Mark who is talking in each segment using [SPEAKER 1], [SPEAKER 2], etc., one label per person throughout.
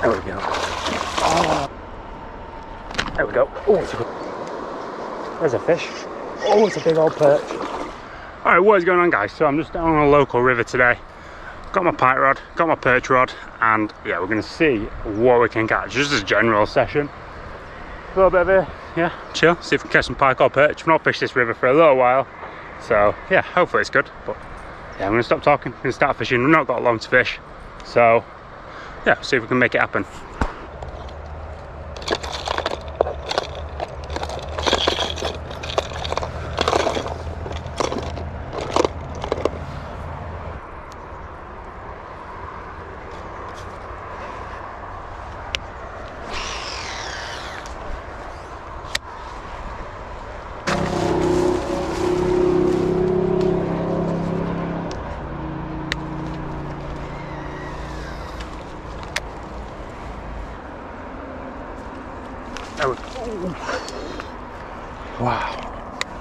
[SPEAKER 1] There we go. Oh. There we go. Oh, a. There's a fish. Oh, it's a big old perch. All right, what is going on, guys? So I'm just down on a local river today. Got my pike rod, got my perch rod, and yeah, we're gonna see what we can catch. Just a general session. A little bit of a yeah, chill. See if we can catch some pike or perch. I've not fished this river for a little while, so yeah, hopefully it's good. But yeah, I'm gonna stop talking. I'm start fishing. We've not got long to fish, so yeah, see if we can make it happen. Wow,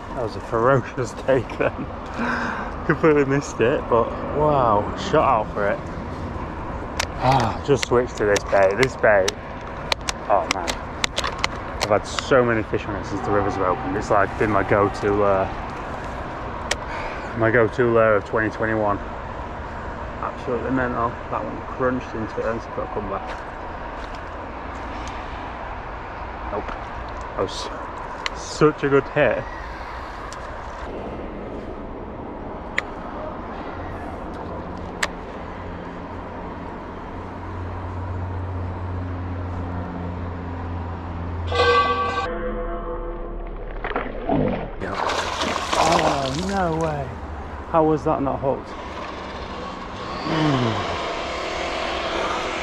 [SPEAKER 1] that was a ferocious take then. Completely missed it, but wow, shot out for it. Ah, just switched to this bait. This bait, oh man, I've had so many fish on it since the rivers have opened. It's like been my go-to, uh, my go-to lure of 2021. Absolutely mental. That one crunched into it. Let's got to come back. Nope. That was such a good hit. Oh, no way. How was that not hooked? Mm.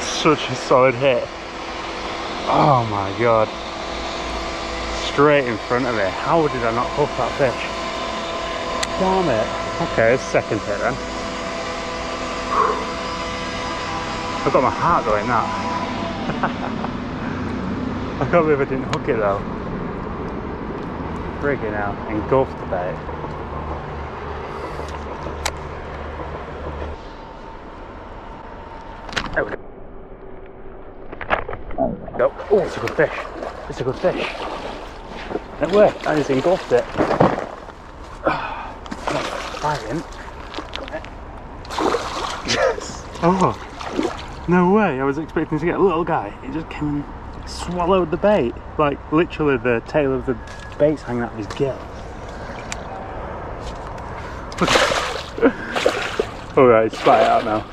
[SPEAKER 1] Such a solid hit. Oh my god. Straight in front of me. How did I not hook that fish? Damn it. Okay, second hit then. I've got my heart going that. I can't believe I didn't hook it though. Friggin' hell. Engulfed the bait. There we. Go. Oh, it's a good fish. It's a good fish. It worked. I just engulfed it. Firing. Yes. Oh, no way. I was expecting to get a little guy. He just came and swallowed the bait. Like, literally, the tail of the bait's hanging out of his gill. Alright, spat it out now.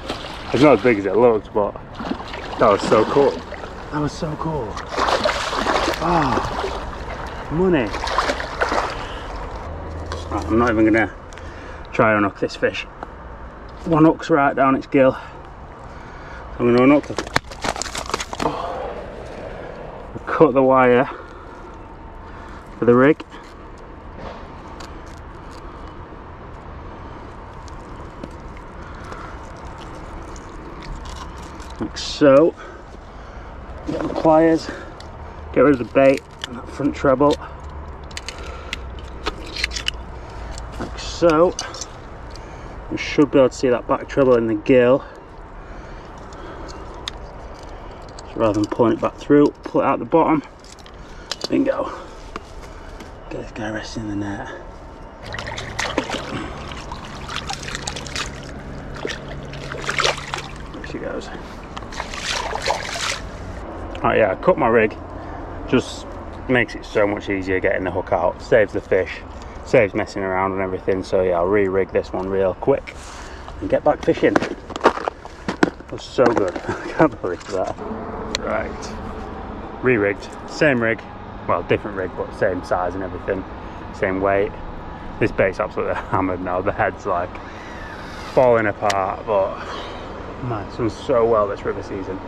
[SPEAKER 1] It's not as big as it looks, but that was so cool. That was so cool. Ah, money. Right, I'm not even gonna try and unhook this fish. One hook's right down its gill. I'm gonna unhook the cut the wire for the rig. Like so. Get the pliers, get rid of the bait and that front treble. Like so. You should be able to see that back treble in the gill. So rather than pulling it back through, pull it out the bottom. Bingo. Get this guy resting in the net. There she goes. Oh yeah, I cut my rig. Just makes it so much easier getting the hook out. Saves the fish, saves messing around and everything. So yeah, I'll re-rig this one real quick and get back fishing. That was so good. I can't believe that. Right. Re-rigged. Same rig. Well, different rig, but same size and everything. Same weight. This bait's absolutely hammered now. The head's like falling apart, but man, it's done so well this river season.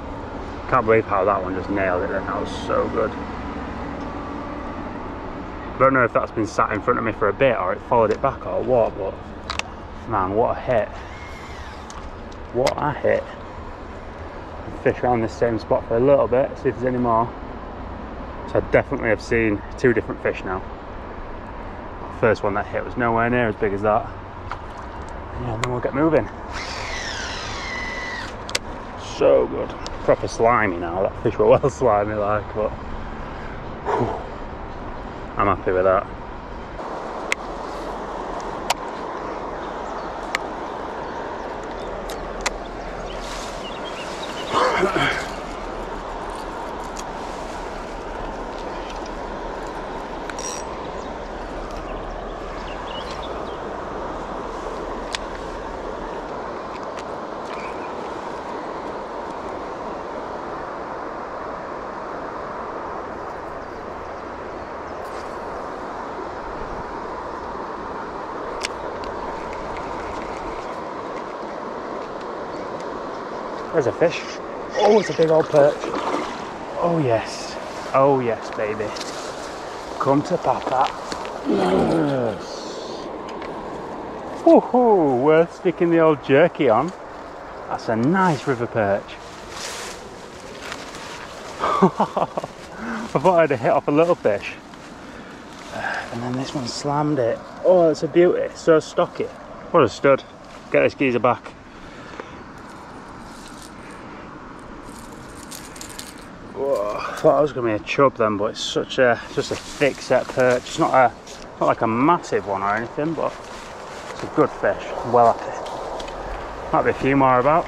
[SPEAKER 1] Can't believe how that one just nailed it then. That was so good. I don't know if that's been sat in front of me for a bit or it followed it back or what, but man, what a hit. What a hit. Fish around this same spot for a little bit, see if there's any more. So I definitely have seen two different fish now. First one that hit was nowhere near as big as that. Yeah, and then we'll get moving. So good. proper slimy now. That fish were well slimy like, but I'm happy with that. There's a fish. Oh, it's a big old perch. Oh, yes. Oh, yes, baby. Come to Papa. Yes. Woohoo! Worth sticking the old jerky on. That's a nice river perch. I thought I'd have hit off a little fish. And then this one slammed it. Oh, it's a beauty. So stocky. What a stud. Get this geezer back. Thought I was going to be a chub then, but it's such a just a thick set perch. It's not a not like a massive one or anything, but it's a good fish. Well happy. Might be a few more about.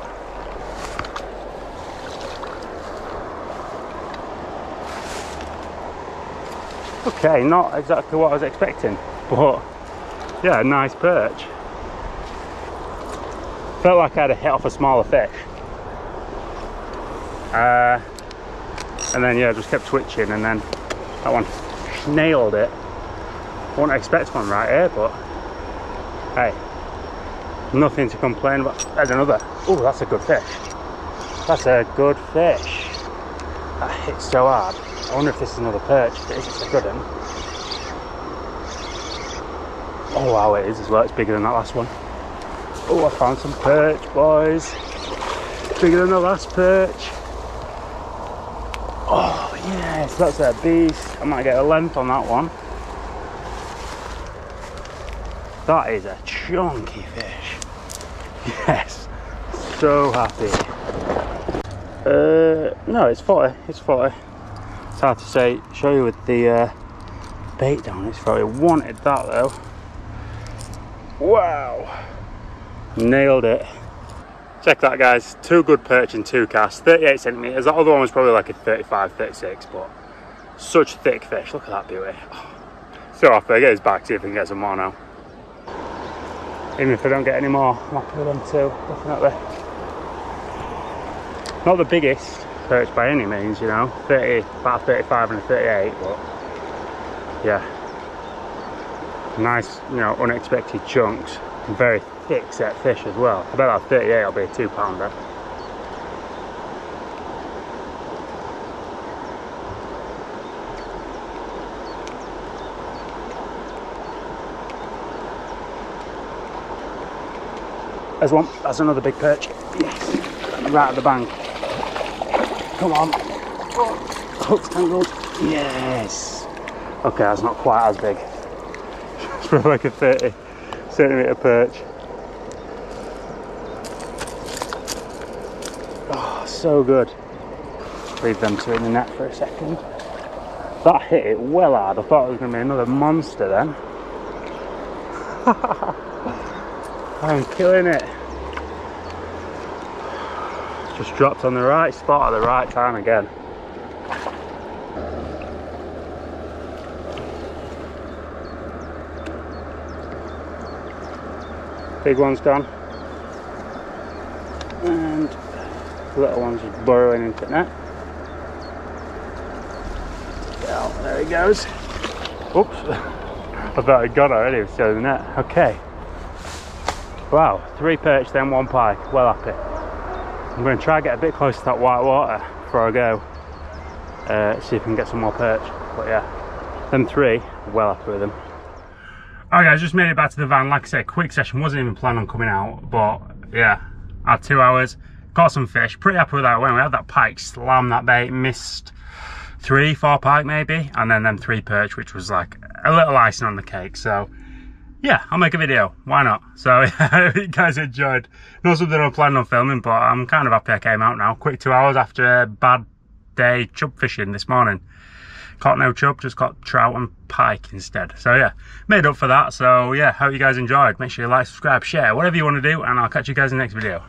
[SPEAKER 1] Okay, not exactly what I was expecting, but yeah, a nice perch. Felt like I had a hit off a smaller fish. Uh, and then yeah just kept twitching and then that one nailed it. I wouldn't expect one right here but hey nothing to complain about. There's another. Oh that's a good fish. That's a good fish. That hit so hard. I wonder if this is another perch is it's a good one. Oh wow it is as well. It's bigger than that last one. Oh I found some perch boys. Bigger than the last perch yes, that's a beast. I might get a length on that one. That is a chunky fish. Yes, so happy. Uh, no, it's 40, it's 40. It's hard to say, show you with the uh, bait down, it's 40. Wanted that though. Wow, nailed it. Check that guys, two good perch and two casts, 38 centimetres. That other one was probably like a 35, 36, but such thick fish. Look at that beauty. Oh, so off I get his back, see if we can get some more now. Even if I don't get any more, I'm happy with them too, definitely. Not the biggest perch by any means, you know, 30, about 35 and a 38, but yeah. Nice, you know, unexpected chunks. Very thick set fish as well. I bet that 38 will be a two pounder. There's one, that's another big perch. Yes, right at the bank. Come on. Oh, hook's tangled. Yes. Okay, that's not quite as big. it's probably like a 30 centimetre perch. Ah, so good. Leave them two in the net for a second. That hit it well hard. I thought it was going to be another monster then. I'm killing it. Just dropped on the right spot at the right time again. Big one's gone. And the little one's just burrowing into the net. Well, there he goes. Oops. I thought I'd got already so the net. Okay. Wow, three perch then one pike. Well happy. I'm going to try and get a bit closer to that white water before I go. Uh, see if we can get some more perch. But yeah, them three, well happy with them. Alright guys, just made it back to the van. Like I said, quick session. Wasn't even planning on coming out, but yeah, I had two hours. Caught some fish, pretty happy with that when we had that pike, slam that bait, missed three, four pike maybe, and then them three perch, which was like a little icing on the cake. So yeah, I'll make a video. Why not? So, yeah, you guys enjoyed. Not something I'm planning on filming, but I'm kind of happy I came out now. Quick two hours after a bad day chub fishing this morning. Caught no chub, just got trout and pike instead. So yeah, made up for that. So yeah, hope you guys enjoyed. Make sure you like, subscribe, share, whatever you want to do, and I'll catch you guys in the next video.